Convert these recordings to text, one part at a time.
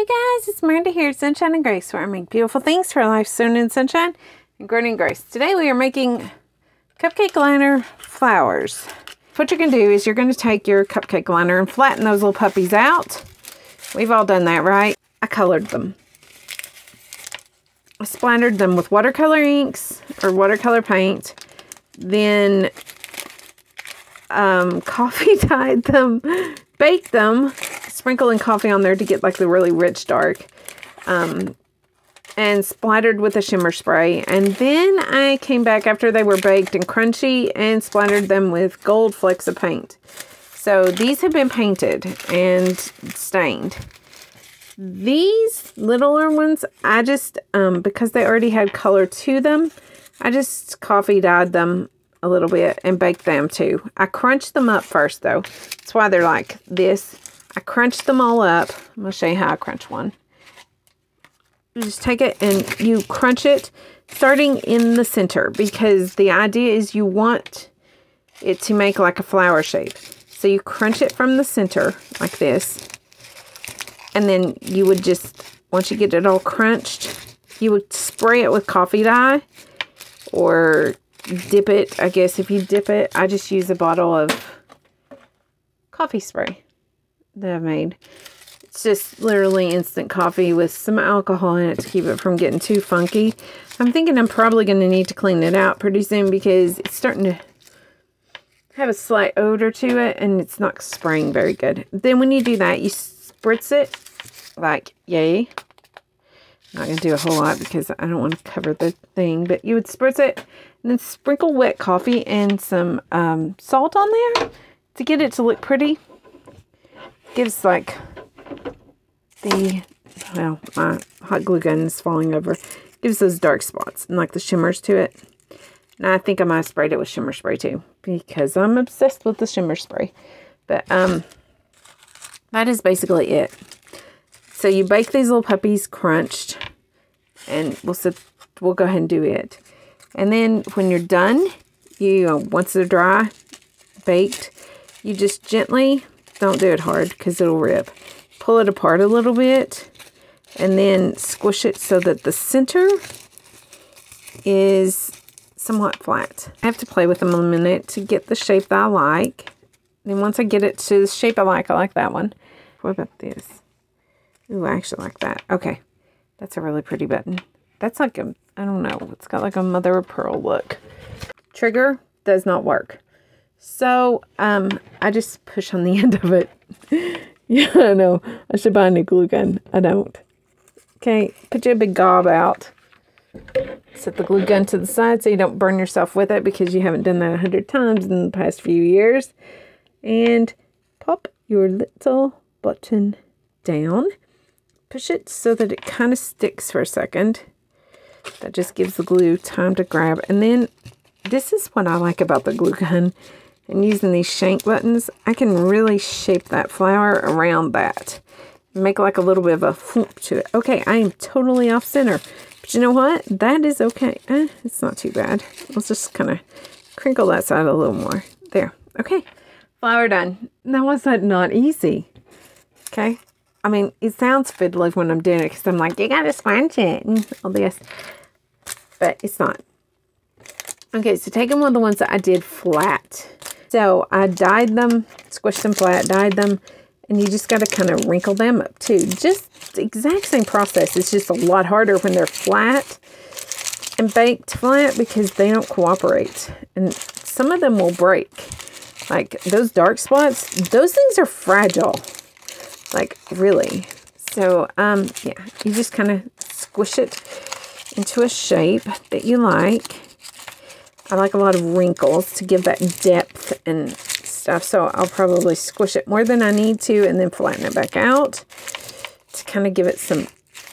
Hey guys, it's Miranda here at Sunshine and Grace, where I make beautiful things for life sown in sunshine and grown in grace. Today we are making cupcake liner flowers. What you're going to do is you're going to take your cupcake liner and flatten those little puppies out. We've all done that, right? I colored them. I splattered them with watercolor inks or watercolor paint. Then um, coffee dyed them, baked them, sprinkling coffee on there to get like the really rich dark. Um, and splattered with a shimmer spray. And then I came back after they were baked and crunchy and splattered them with gold flecks of paint. So these have been painted and stained. These littler ones, I just, um, because they already had color to them, I just coffee dyed them a little bit and baked them too. I crunched them up first though. That's why they're like this. I crunched them all up. I'm going to show you how I crunch one. You just take it and you crunch it starting in the center because the idea is you want it to make like a flower shape. So you crunch it from the center like this. And then you would just, once you get it all crunched, you would spray it with coffee dye or dip it. I guess if you dip it, I just use a bottle of coffee spray that I've made. It's just literally instant coffee with some alcohol in it to keep it from getting too funky. I'm thinking I'm probably going to need to clean it out pretty soon because it's starting to have a slight odor to it and it's not spraying very good. Then when you do that, you spritz it like yay. I'm not going to do a whole lot because I don't want to cover the thing, but you would spritz it and then sprinkle wet coffee and some um, salt on there to get it to look pretty. Gives like the, well, my hot glue gun is falling over. Gives those dark spots and like the shimmers to it. And I think I might have sprayed it with shimmer spray too because I'm obsessed with the shimmer spray. But um, that is basically it. So you bake these little puppies crunched and we'll, sit, we'll go ahead and do it. And then when you're done, you uh, once they're dry, baked, you just gently, don't do it hard because it'll rip. Pull it apart a little bit and then squish it so that the center is somewhat flat. I have to play with them a minute to get the shape that I like. Then once I get it to the shape I like, I like that one. What about this? Ooh, I actually like that. Okay. That's a really pretty button. That's like a, I don't know, it's got like a mother of pearl look. Trigger does not work. So, um, I just push on the end of it. yeah, I know. I should buy a new glue gun. I don't. Okay, put your big gob out. Set the glue gun to the side so you don't burn yourself with it because you haven't done that a hundred times in the past few years. And pop your little button down. Push it so that it kind of sticks for a second. That just gives the glue time to grab. And then this is what I like about the glue gun. And using these shank buttons, I can really shape that flower around that. Make like a little bit of a whoop to it. Okay, I am totally off center. But you know what? That is okay. Eh, it's not too bad. Let's just kind of crinkle that side a little more. There. Okay. Flower done. Now, was that not easy? Okay. I mean, it sounds fiddly when I'm doing it because I'm like, you got to sponge it and all this. But it's not. Okay, so taking one of the ones that I did flat. So I dyed them, squished them flat, dyed them, and you just got to kind of wrinkle them up too. Just the exact same process. It's just a lot harder when they're flat and baked flat because they don't cooperate. And some of them will break. Like those dark spots, those things are fragile. Like really. So, um, yeah, you just kind of squish it into a shape that you like. I like a lot of wrinkles to give that depth and stuff. So I'll probably squish it more than I need to and then flatten it back out to kind of give it some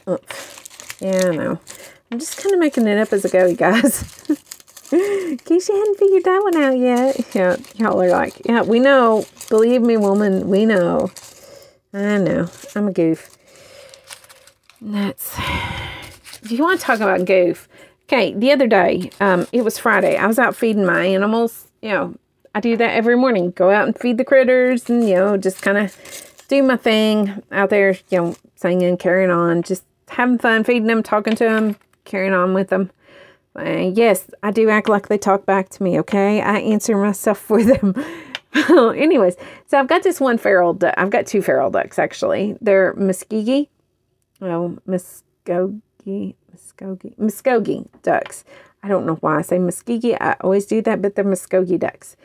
oomph. Yeah, I know. I'm just kind of making it up as I go, you guys. In case you hadn't figured that one out yet. Yeah, y'all are like, yeah, we know. Believe me, woman, we know. I know. I'm a goof. That's... If you want to talk about goof, Okay, the other day, um, it was Friday. I was out feeding my animals. You know, I do that every morning. Go out and feed the critters and, you know, just kind of do my thing out there, you know, singing, carrying on, just having fun, feeding them, talking to them, carrying on with them. Uh, yes, I do act like they talk back to me, okay? I answer myself for them. Anyways, so I've got this one feral duck. I've got two feral ducks, actually. They're Muskogee. Oh, Muskogee. Muskogee. Muskogee ducks. I don't know why I say Muskogee. I always do that, but they're Muskogee ducks.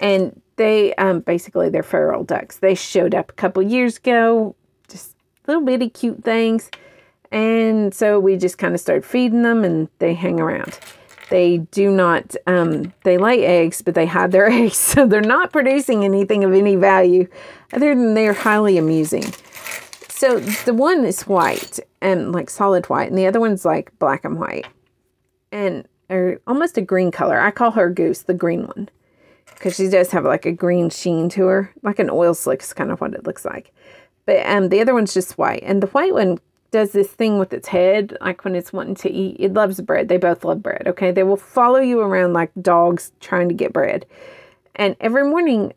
And they, um, basically, they're feral ducks. They showed up a couple years ago. Just little bitty cute things and so we just kind of started feeding them and they hang around. They do not, um, they lay eggs, but they hide their eggs. So they're not producing anything of any value other than they're highly amusing. So the one is white and like solid white, and the other one's like black and white and or almost a green color. I call her Goose, the green one, because she does have like a green sheen to her, like an oil slick is kind of what it looks like. But um, the other one's just white, and the white one does this thing with its head, like when it's wanting to eat. It loves bread. They both love bread. Okay. They will follow you around like dogs trying to get bread. And every morning,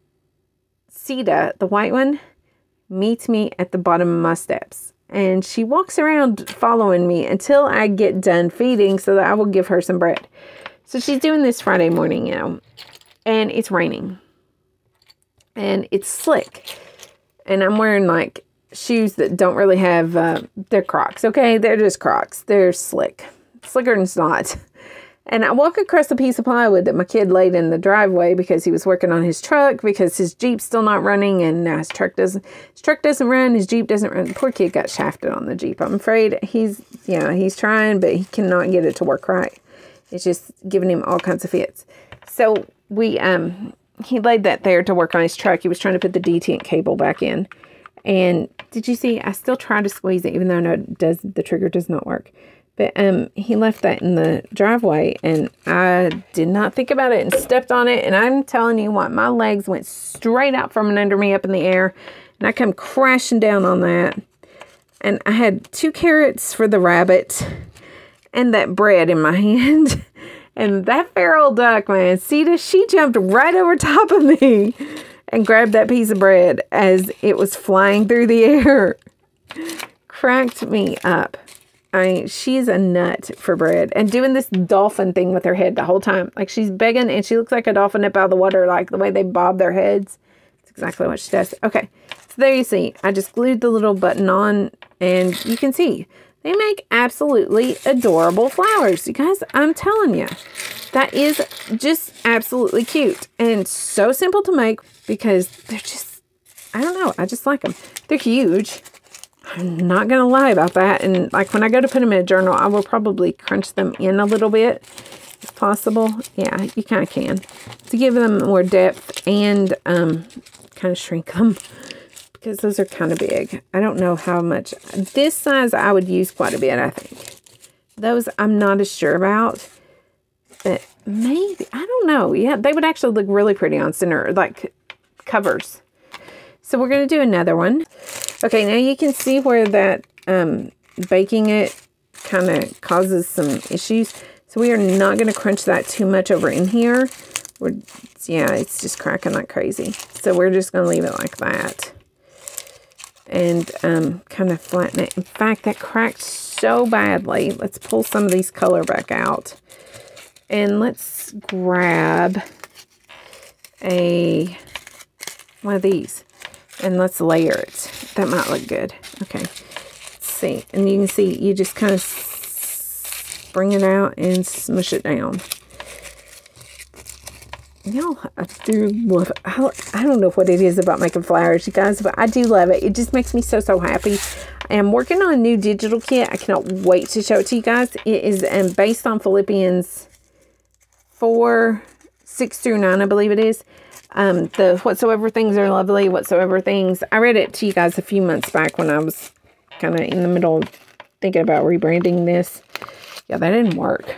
Sita, the white one, meets me at the bottom of my steps. And she walks around following me until I get done feeding so that I will give her some bread. So she's doing this Friday morning, you know, and it's raining. And it's slick. And I'm wearing like shoes that don't really have, uh, they're Crocs, okay? They're just Crocs. They're slick. Slicker than snot. And I walk across a piece of plywood that my kid laid in the driveway because he was working on his truck because his Jeep's still not running and now his truck doesn't his truck doesn't run, his Jeep doesn't run. Poor kid got shafted on the Jeep. I'm afraid he's yeah, he's trying, but he cannot get it to work right. It's just giving him all kinds of fits. So we um he laid that there to work on his truck. He was trying to put the detent cable back in. And did you see? I still try to squeeze it, even though no, does the trigger does not work. But um, he left that in the driveway, and I did not think about it and stepped on it. And I'm telling you what, my legs went straight out from under me up in the air, and I come crashing down on that. And I had two carrots for the rabbit, and that bread in my hand. and that feral duck, man, Sita, she jumped right over top of me and grabbed that piece of bread as it was flying through the air. Cracked me up. I mean, she's a nut for bread and doing this dolphin thing with her head the whole time. Like she's begging and she looks like a dolphin up out of the water, like the way they bob their heads. It's exactly what she does. Okay, so there you see. I just glued the little button on and you can see they make absolutely adorable flowers. You guys, I'm telling you, that is just absolutely cute and so simple to make because they're just, I don't know, I just like them. They're huge. I'm not going to lie about that. And like when I go to put them in a journal, I will probably crunch them in a little bit if possible. Yeah, you kind of can. To give them more depth and um, kind of shrink them because those are kind of big. I don't know how much. This size I would use quite a bit, I think. Those I'm not as sure about. But maybe, I don't know. Yeah, they would actually look really pretty on center, like covers. So we're going to do another one. Okay, now you can see where that um, baking it kind of causes some issues. So we are not going to crunch that too much over in here. We're, yeah, it's just cracking like crazy. So we're just going to leave it like that. And um, kind of flatten it. In fact, that cracked so badly. Let's pull some of these color back out. And let's grab a one of these and let's layer it. That might look good. Okay, let's see. And you can see you just kind of bring it out and smush it down. Y'all, I do love it. I, I don't know what it is about making flowers, you guys, but I do love it. It just makes me so, so happy. I am working on a new digital kit. I cannot wait to show it to you guys. It is um, based on Philippians 4, 6 through 9, I believe it is um, the Whatsoever Things Are Lovely, Whatsoever Things. I read it to you guys a few months back when I was kind of in the middle thinking about rebranding this. Yeah, that didn't work.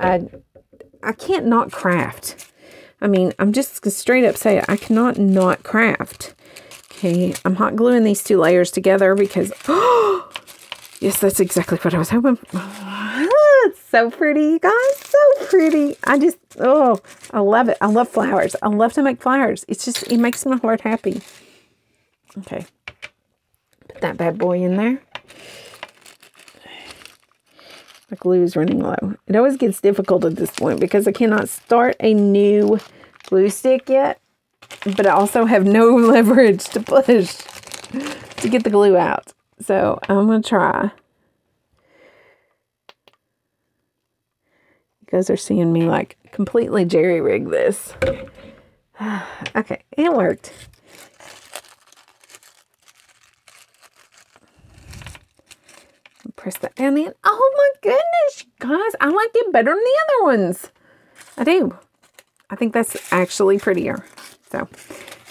I, I can't not craft. I mean, I'm just straight up say. I cannot not craft. Okay, I'm hot gluing these two layers together because, oh, yes, that's exactly what I was hoping so pretty, you guys. So pretty. I just, oh, I love it. I love flowers. I love to make flowers. It's just, it makes my heart happy. Okay. Put that bad boy in there. My glue is running low. It always gets difficult at this point because I cannot start a new glue stick yet, but I also have no leverage to push to get the glue out. So I'm going to try. Guys are seeing me like completely jerry rig this. okay, it worked. Press that down in. Oh my goodness, guys. I like it better than the other ones. I do. I think that's actually prettier. So,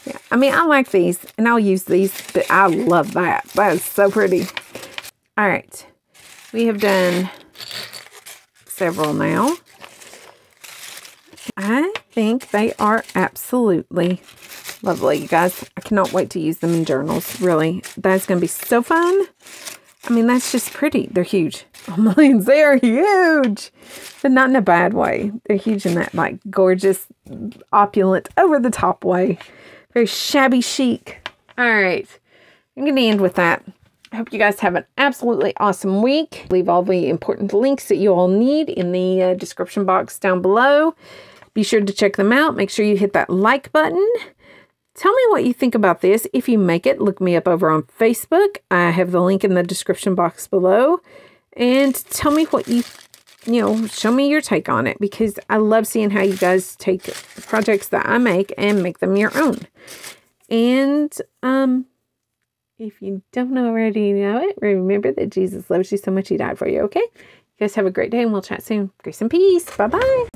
yeah. I mean, I like these, and I'll use these, but I love that. That is so pretty. All right. We have done several now. I think they are absolutely lovely, you guys. I cannot wait to use them in journals, really. That's going to be so fun. I mean, that's just pretty. They're huge. Oh, millions. They are huge, but not in a bad way. They're huge in that, like, gorgeous, opulent, over-the-top way. Very shabby chic. All right. I'm going to end with that. I hope you guys have an absolutely awesome week. Leave all the important links that you all need in the uh, description box down below. Be sure to check them out. Make sure you hit that like button. Tell me what you think about this. If you make it, look me up over on Facebook. I have the link in the description box below. And tell me what you, you know, show me your take on it because I love seeing how you guys take projects that I make and make them your own. And um, if you don't already know it, remember that Jesus loves you so much he died for you, okay? You guys have a great day and we'll chat soon. Grace and peace. Bye-bye. True